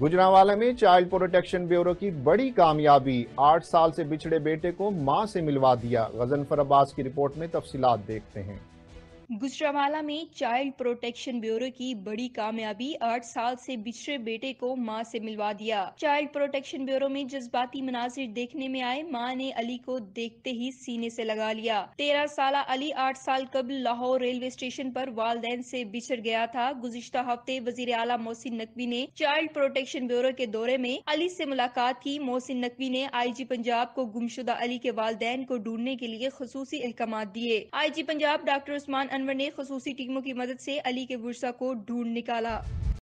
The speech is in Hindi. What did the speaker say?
गुजरावाला में चाइल्ड प्रोटेक्शन ब्यूरो की बड़ी कामयाबी। आठ साल से बिछड़े बेटे को माँ से मिलवा दिया। गजनफर अब्बास की रिपोर्ट में तफसीत देखते हैं। गुजरावाला में चाइल्ड प्रोटेक्शन ब्यूरो की बड़ी कामयाबी, आठ साल से बिछड़े बेटे को माँ से मिलवा दिया। चाइल्ड प्रोटेक्शन ब्यूरो में जज्बाती मनाजिर देखने में आए, माँ ने अली को देखते ही सीने से लगा लिया। तेरह साल अली आठ साल कबल लाहौर रेलवे स्टेशन पर वालदेन से बिछड़ गया था। गुजशत हफ़्ते वज़ीर अला मोहसिन नकवी ने चाइल्ड प्रोटेक्शन ब्यूरो के दौरे में अली से मुलाकात की। मोहसिन नकवी ने आई जी पंजाब को गुमशुदा अली के वालदेन को ढूँढने के लिए खसूसी अहकाम दिए। I G Punjab doctor Usman Anwar ने खसूसी टीमों की मदद से अली के वर्षा को ढूंढ निकाला।